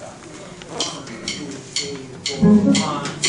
One, two, three.